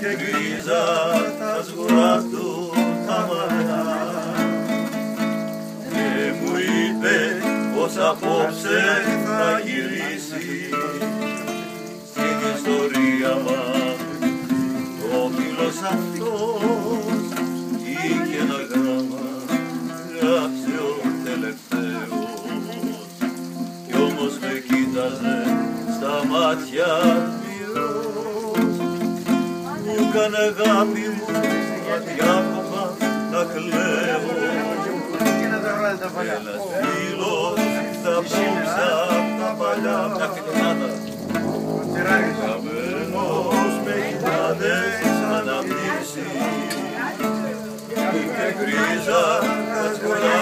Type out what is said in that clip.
και γκρίζα τα σγουρά του τα μαλλιά. Και μου είπε πως απόψε θα γυρίσει στην ιστορία μας. Ο φίλος αυτός είχε ένα γράμμα γράψε ο τελευταίος. Κι όμως με κοίταζε στα μάτια έκανε αγάπη μου αδιάκοπα να κλαίω. Ένας φίλος θα πόψα τα παλιά. Μια φιτινάδα Καμένος με χιλιάδες αναμνήσεις. Και γκρίζα τα σκουλά του